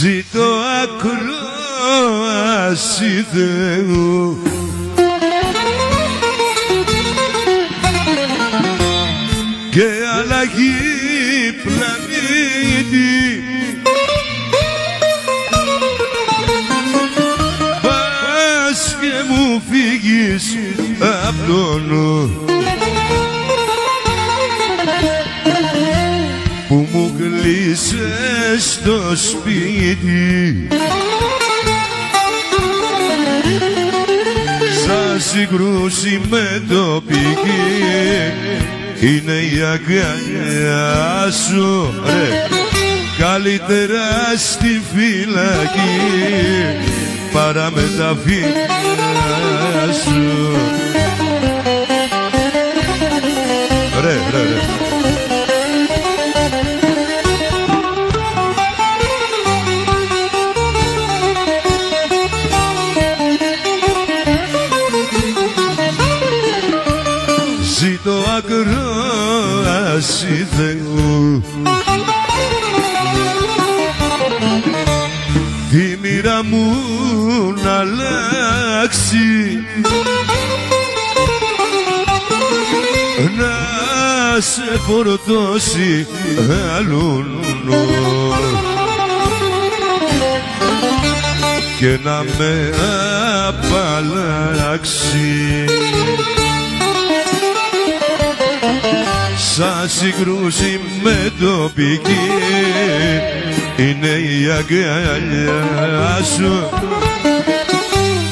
Ζήτω ακρόαση Θεού. Και αλλαγή πλανήτη. Πας και μου φύγεις απ' τον νου μου κλείσες το σπίτι. Σαν συγκρούση με το πηγή. Είναι η αγκαλιά σου ρε, καλύτερα στη φυλακή. Παρά με τα φίλια σου. Ρε, ρε, ρε φορτώσει άλλον και να με απαλλάξει. Σαν συγκρούση με το πικί είναι η αγκαλιά σου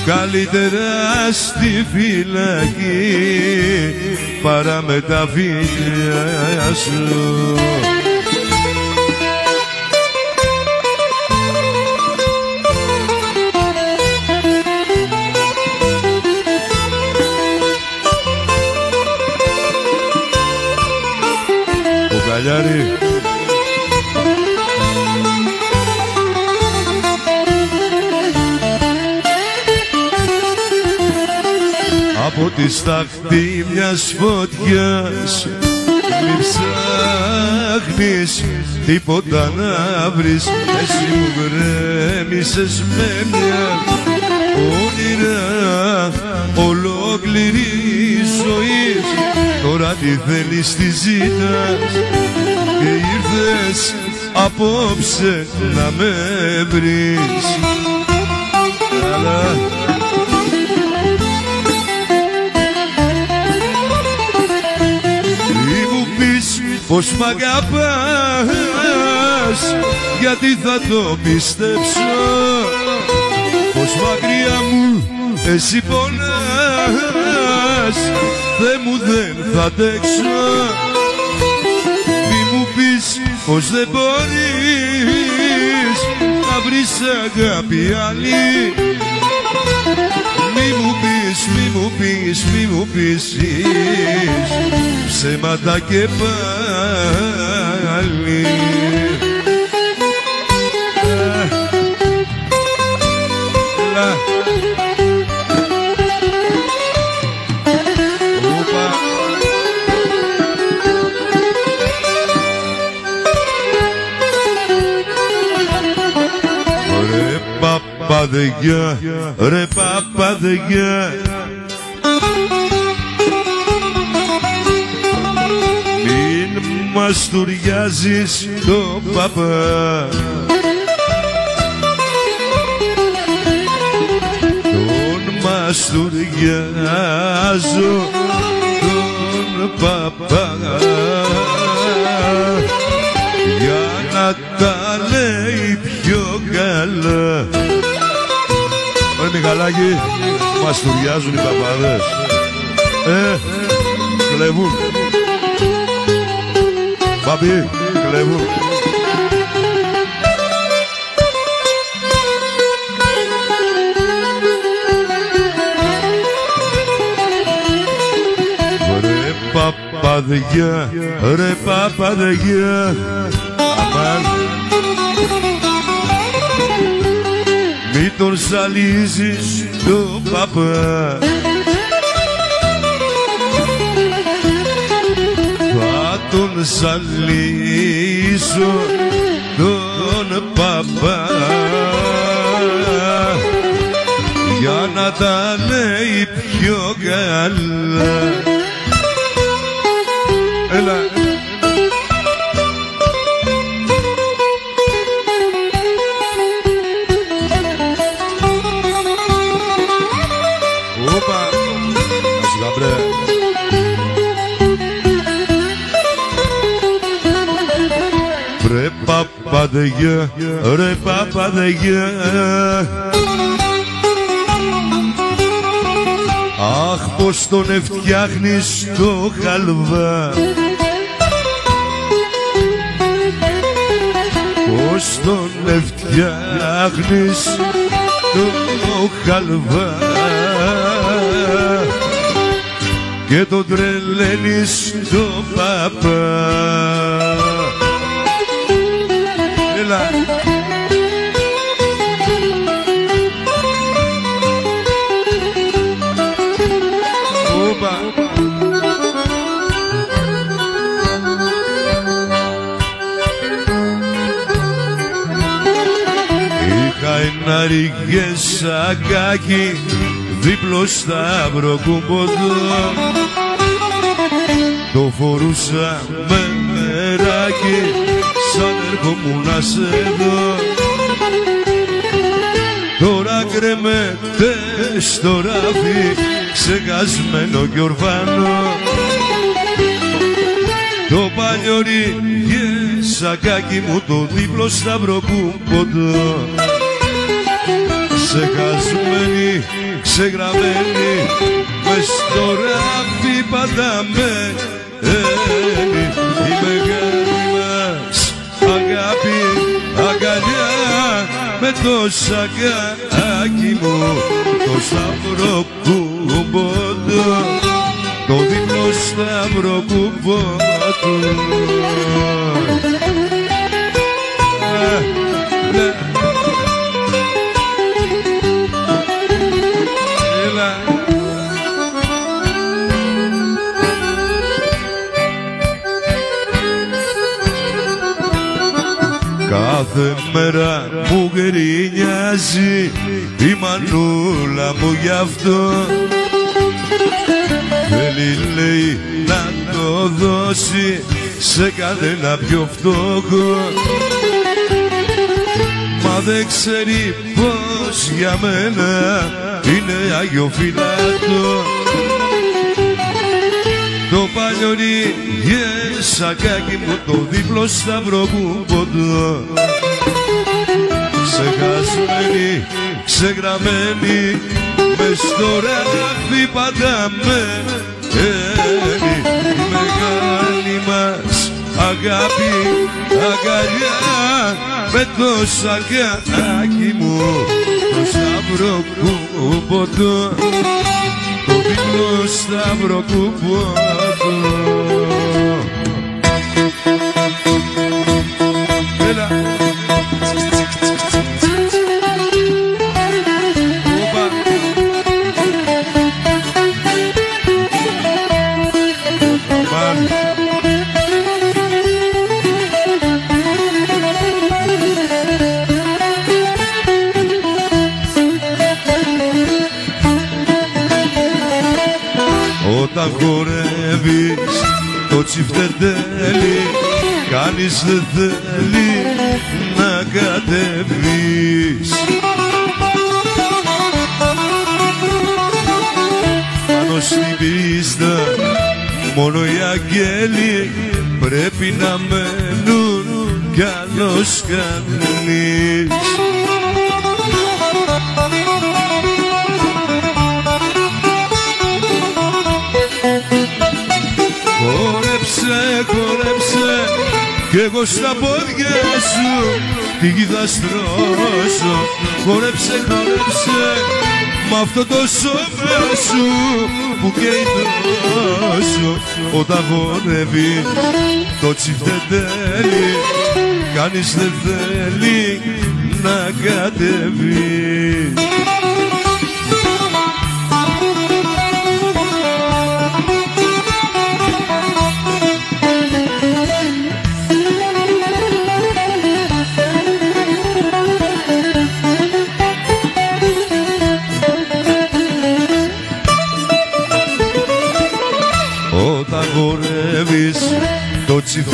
καλύτερα στη φυλακή παρά με τα φίλια σου Από τη σταχτή μιας φωτιάς. Μη ψάχνεις τίποτα να βρεις. Εσύ μου γκρέμισες με μια όνειρα ολόκληρη ζωής. Τώρα τι θέλεις τι ζήτας και ήρθες απόψε να με βρεις; Αλλά πως μ' αγαπάς γιατί θα το πιστέψω. Πως μακριά μου εσύ πονάς Θεέ μου δεν θα αντέξω. Μη μου πεις πως δεν μπορείς να βρεις αγάπη άλλη Μη μου πεις, μη μου πεις, μη μου πεις. Ψέματα και πάλι. Ρε παπαδεγιά, ρε παπαδεγιά. Μην μαστουριάζεις το παπά. Τον μαστουριάζω τον παπά. Για να τα λέει πιο καλά Ρε Μιχαλάκη, μαστουριάζουν οι παπάδες Ε, κλεβούν. Παπί, κλεβούν. Ρε παπαδιά, ρε παπαδιά Αμάν Μη τον σαλίζεις το παπά. Θα τον σαλίσω τον τον παπά. Για να τα λέει πιο καλά. Έλα παπαδεγιά, ρε παπαδεγιά Αχ πως τον φτιάχνεις το χαλβά. Πως τον φτιάχνεις το χαλβά. Και τον τρελαίνεις το παπά Είχα ένα ριγεσακάκι δίπλο στα μπροκούμποντο το φορούσα με μεράκι σαν ερχόμουν σε δω. Τώρα κρεμέται στο ράφι ξεχασμένο κι ορφάνο. Το παλιωρί σακάκι μου το δίπλο σταυρό κουμποντό ξεχασμένη, ξεγραμμένη μες στο ράφι πατάμε η μεγάλη μας αγάπη αγκαλιά με το σακάκι μου το σταυρό κουμπότο το δίπλο σταυρό κουμπότο. Έλα Κάθε μέρα μου γκρινιάζει η μανούλα μου γι' αυτό. Θέλει λέει να το δώσει σε κανένα πιο φτώχο Μα δεν ξέρει πως για μένα είναι Άγιο Φυλάτο το παλιωρί σακάκι μου το δίπλο σταυρό μου ποντώ Ξεχασμένη, ξεγραμμένη μες στο ράφι πατάμε η μεγάλη μας αγάπη αγκαλιά με το σακάκι μου το σταυρό μου ποντώ το δίπλο σταυρό κουμπότο θέλει να κατεβείς. Πάνω στην πίστα μόνο οι αγγέλοι πρέπει να μένουν. Κι άλλος κανείς εγώ στα πόδια σου τη γη θα στρώσω. Χόρεψε, χόρεψε μ' αυτό το σώμα σου που καίει τόσο όταν χορεύει το τσιφτετέλι κανείς δεν θέλει να κατεβεί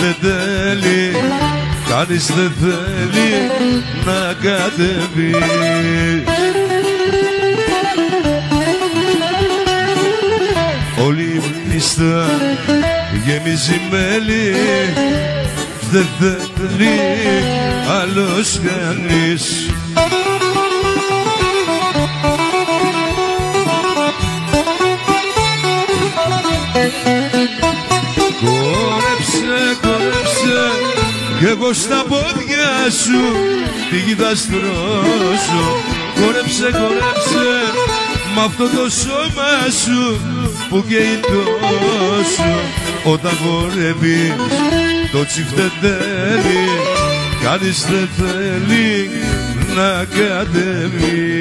το τσιφτετέλι κανείς δεν θέλει να κατεβεί. Όλη η πίστα γεμίζει μέλι δεν θέλει άλλος κανείς κι εγώ στα πόδια σου τη γη θα στρώσω Κόρεψε, κόρεψε μ' αυτό το σώμα σου που καίει τόσο. Όταν χορεύεις το τσιφτετέλι κανείς δεν θέλει να κατεβεί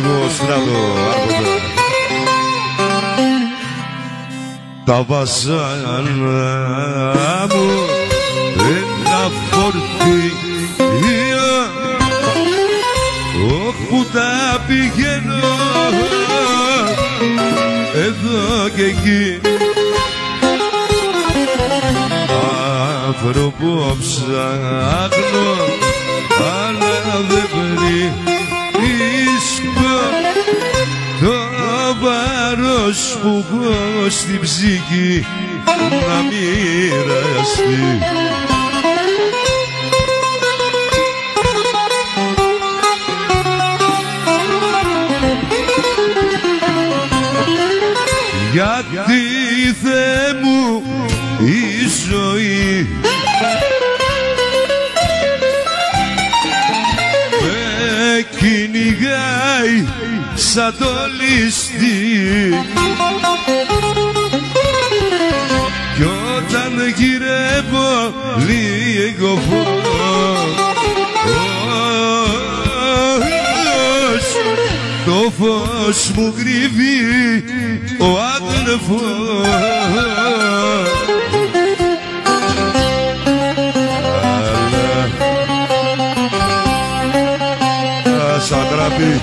και λίγο στράτο άρχοντα. Τα βασάνα μου ένα φορτίο όπου τα πηγαίνω εδώ και εκεί άνθρωπο ψάχνω βάρος που έχω στην ψυχή να μοιραστεί σαν το ληστή κι όταν γυρεύω λίγο φως το φως μου κρύβει ο αδερφός Αλλά σαν τραπή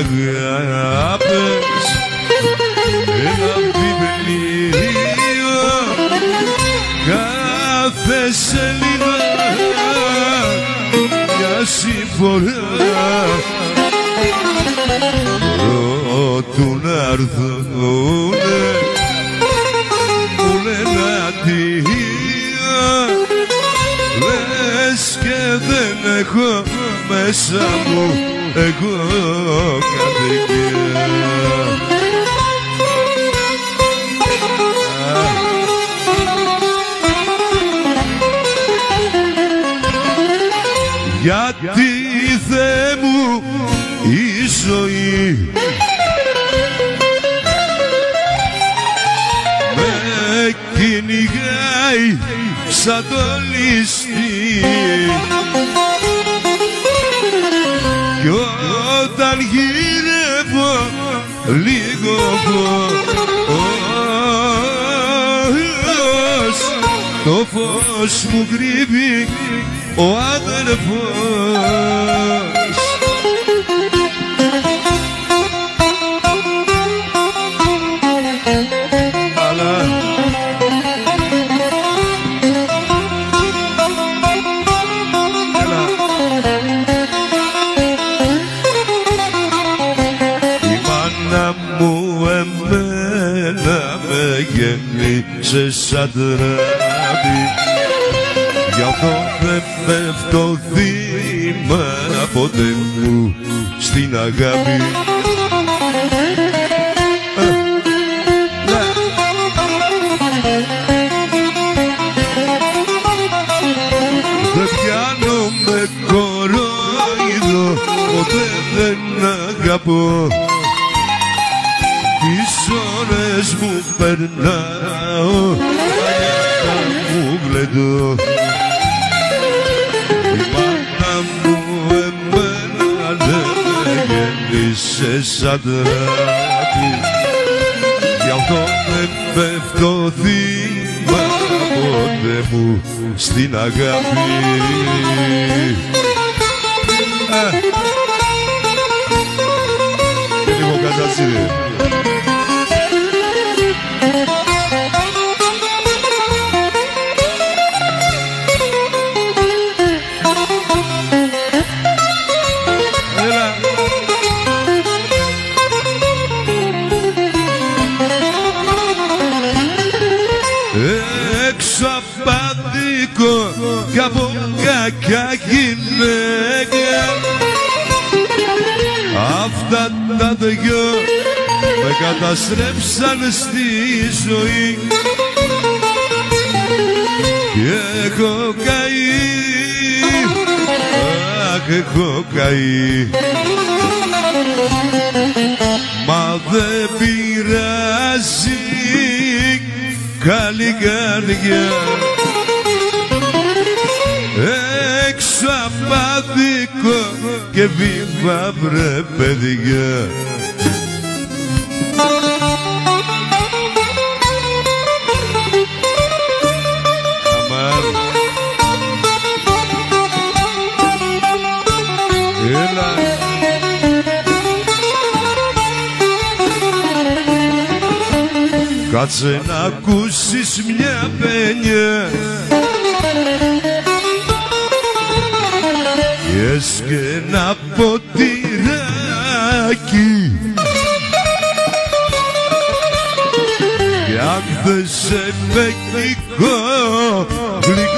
αγάπες ένα βιβλίο κάθε σελίδα μια συμφορά πρότου να έρθουνε μου λένε αντία λες και δεν έχω μέσα μου εγώ κατοικία Γιατί Θεέ μου η ζωή με κυνηγάει σαν το φως μου κρύβει ο αδερφός Αλλά Έλα. Η μάνα μου εμένα με γέννησε σαν στην καταστρέψαν στη ζωή. Και έχω καεί Αχ, έχω καεί. Μα δεν πειράζει καλή καρδιά. Έξω απάδικο και βήμα βρε παιδιά Κάτσε να ακούσεις μια πένια. Yes και ένα ποτηράκι. Κι αν δεν σε παικτικό γλυκό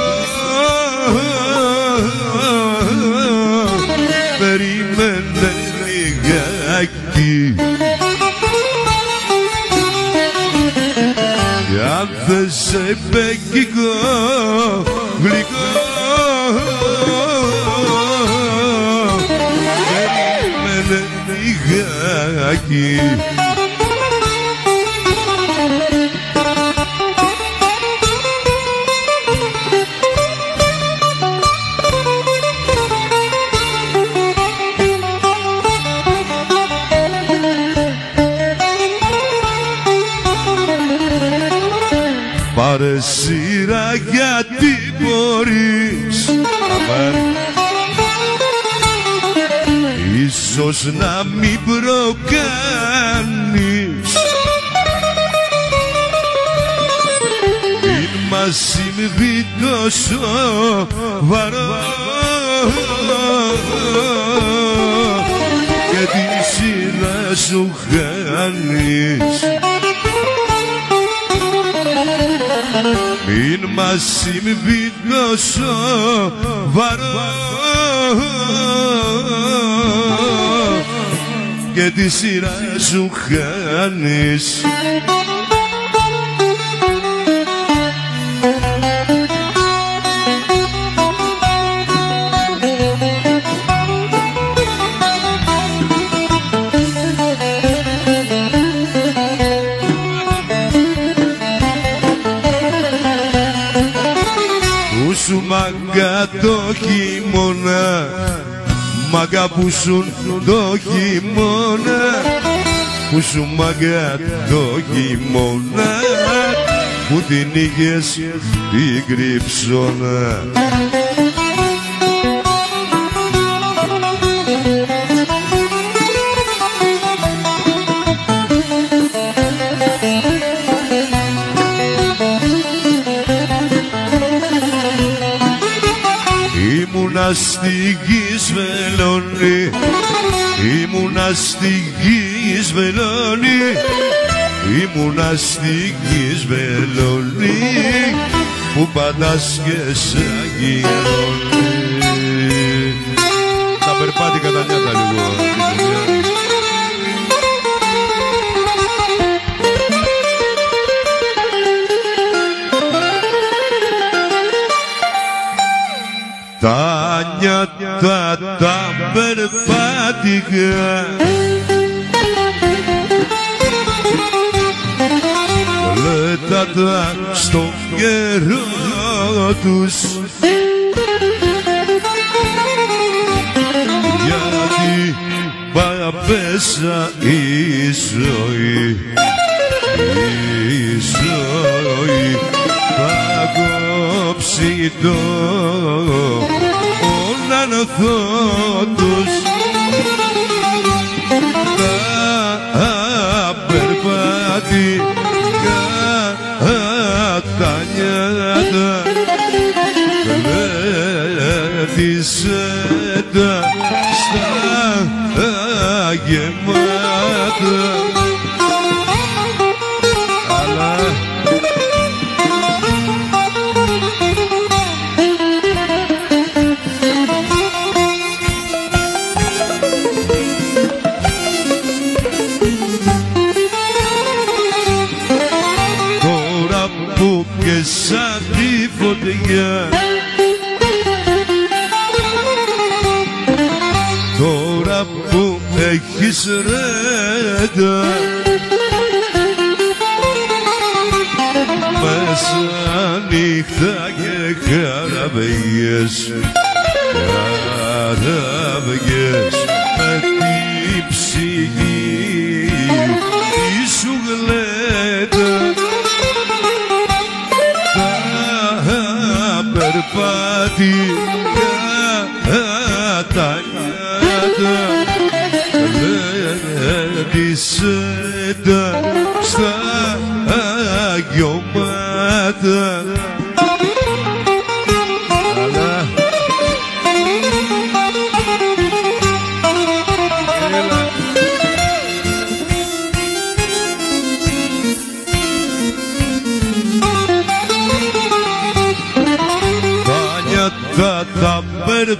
σε παικτικό γλυκό Περίμενε λιγάκι να μην προκάνεις. Μην μας συμβεί τόσο βαρό Και τη σειρά σου χάνεις. Μην μας συμβεί τόσο βαρό και τη σειρά σου χάνεις. Που σου μάγκα το χειμώνα Μάγκα που σου το χειμώνα Που σου μάγκα το χειμώνα Που την είχες την κρυψώνα Ήμουνα στη γη σβελώνει. Ήμουνα στη γη σβελώνει. Ήμουνα στη γη σβελώνει. Που πατάς και σε αγγελώνει. Τα περπάτη κατά νιάτα λίγο περπάτηκα Λέτατα στο καιρό τους. Γιατί παραπέσα η ζωή. Η ζωή θα κόψει το όνανθό γιωμάτα Αλλά Έλα.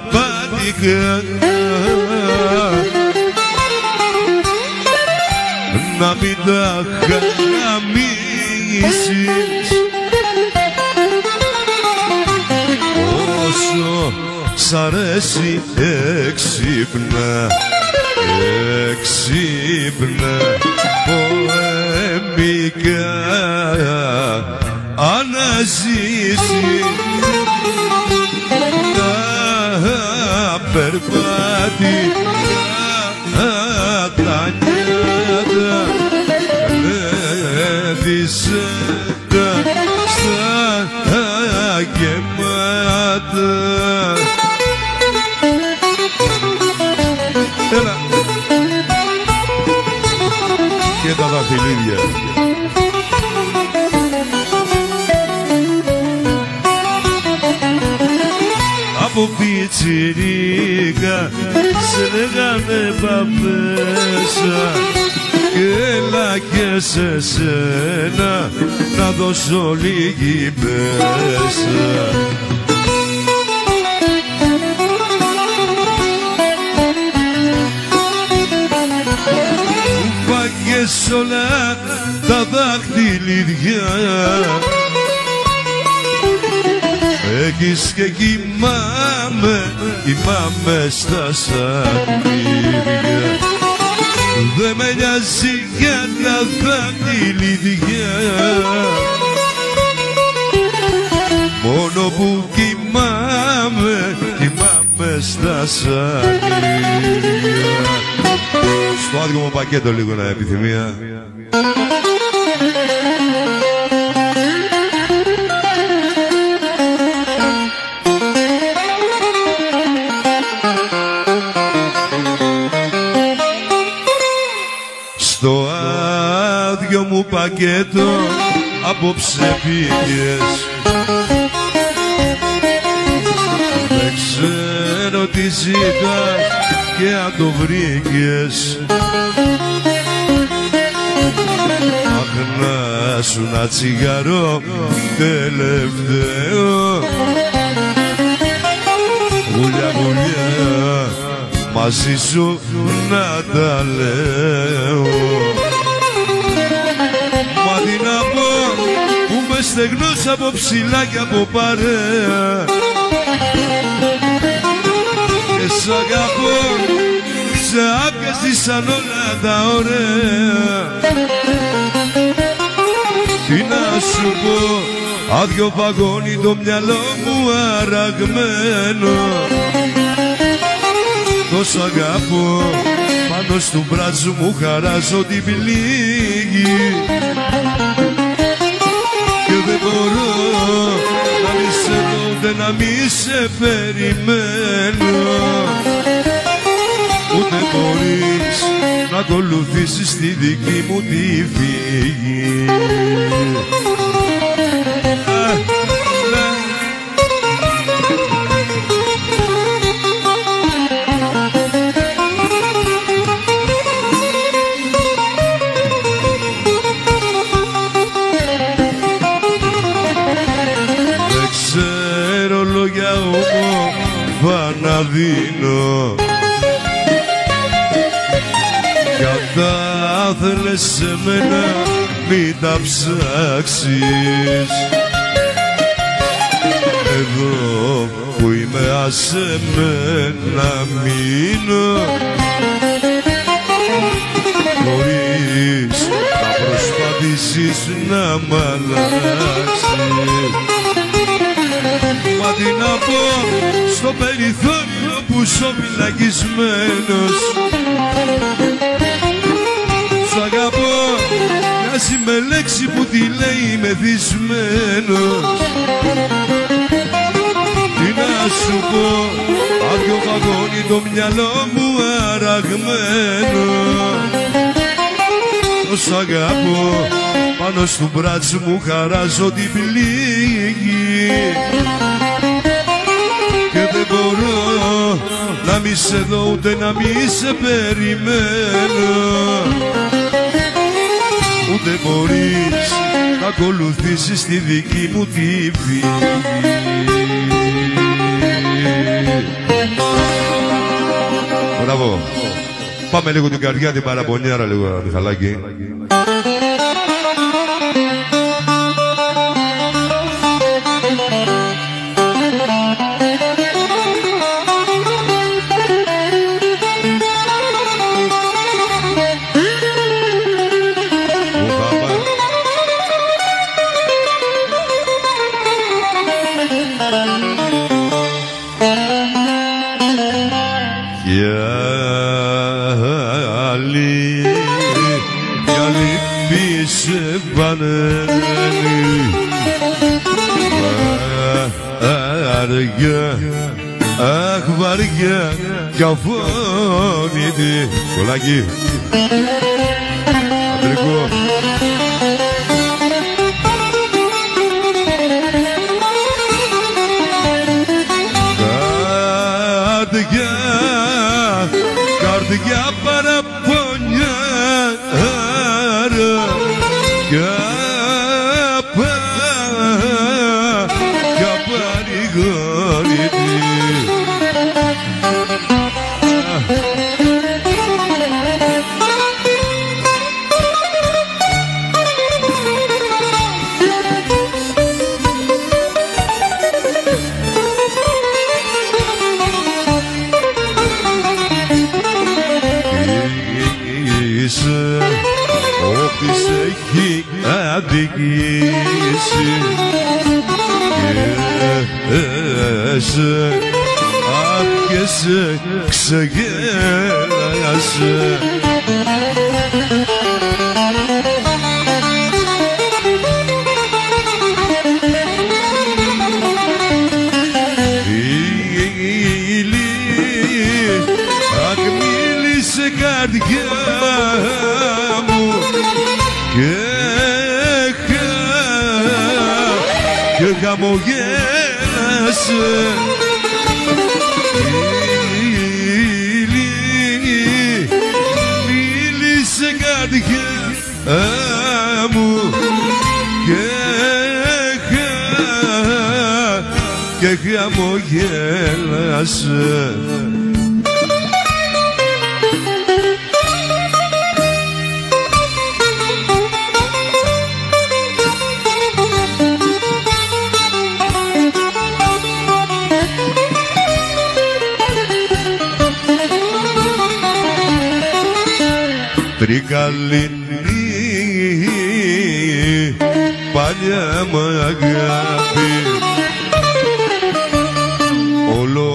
Τα πιτσιρίκα σε λέγανε παπέσα. Και έλα και σε σένα να δώσω λίγη πέσα Μου φάγες όλα τα δάχτυλιδιά Έχεις και κοιμάμαι, κοιμάμαι στα σανίδια Δε με νοιάζει για τα δαχτυλίδια Μόνο που κοιμάμαι, κοιμάμαι στα σανίδια Στο άδικο μου πακέτο λίγο να επιθυμία μου πακέτο απόψε πήγες. Δεν ξέρω τι ζητάς και αν το βρήκες. Αχ να σου ένα τσιγαρό τελευταίο. Γουλιά γουλιά μαζί σου να τα λέω στεγνός από ψηλά και από παρέα. Και σ' αγαπώ σε άπιασαν όλα τα ωραία. Τι να σου πω άδειο βαγόνι το μυαλό μου αραγμένο. Τόσο αγαπώ πάνω στο μπράτσο μου χαράζω την πληγή. και δεν μπορώ να μη σε δω ούτε να μη σε περιμένω. Ούτε μπορείς να ακολουθήσεις τη δική μου τη φύγη δίνω. Κι αν τα θέλεις σε μένα μην τα ψάξεις. Εδώ που είμαι άσε με να μείνω. Χωρίς να προσπαθήσεις να μ' αλλάξεις. Μα τι να πω στο περιθώριο που ζω φυλακισμένος. Σ' αγαπώ μοιάζει με λέξη που τη λέει μεθυσμένος Τι να σου πω άδειο βαγόνι το μυαλό μου αραγμένο. Σ' αγαπώ πάνω στο μπράτσο μου χαράζω την πληγή μη σε δω ούτε να μη σε περιμένω ούτε μπορείς να ακολουθήσεις τη δική μου τη φύγη Μπράβο. Πάμε λίγο την καρδιά την παραπονιάρα λίγο Μιχαλάκη. Βαριά, αχ βαριά κι αφώνητη Κολάκι και χαμογέλασε Μίλη, μίλησε καρδιά μου. Και χα, χαμογέλασε Τρικαλίνη παλιά μου αγάπη. Όλο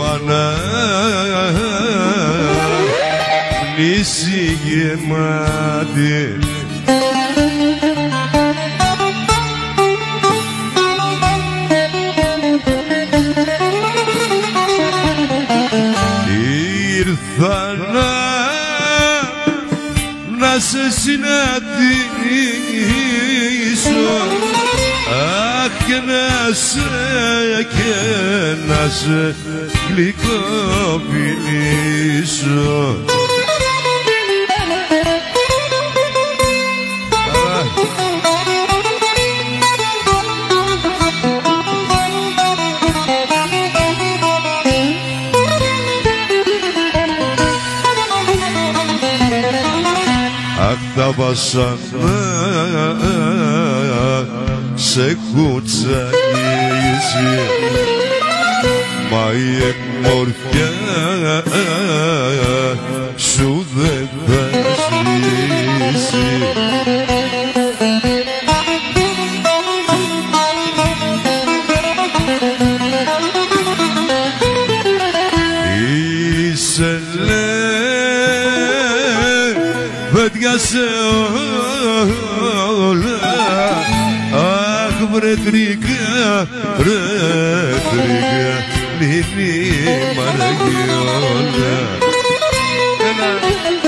ανάπνηση γεμάτη. Ήρθα να, να σε συναντήσω. Αχ και να σε και να σε γλυκοπηλήσω Αχ τα βασανά σε κουτσαγίζει Μα η εμορφιά παιδιά σε όλα. Αχ βρε τρικά, ρε τρικά Λίνη Μαργιόλα Αν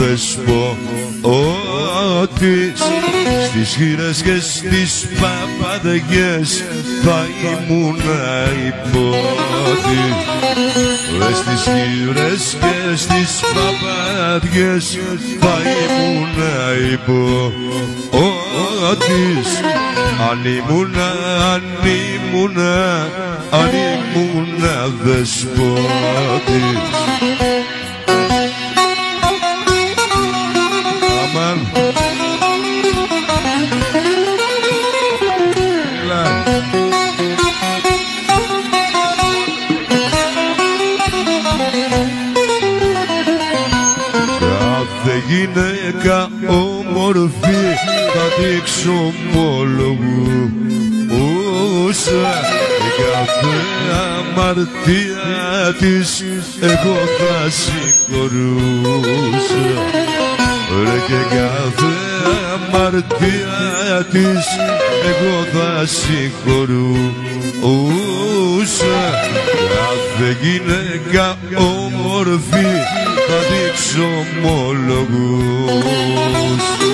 ήμουνα δεσπό ότι στις χείρες και στις παπαδεγιές θα ήμουνα υπότι Ρε στις χείρες και στις παπαδιές θα ήμουνα υπό ότι αν ήμουνα, αν ήμουνα, αν ήμουνα δεσπότης αμαρτία της εγώ θα συγχωρούσα Ρε και κάθε αμαρτία της εγώ θα συγχωρούσα Κάθε γυναίκα όμορφη θα δείξω ομόλογους αυτός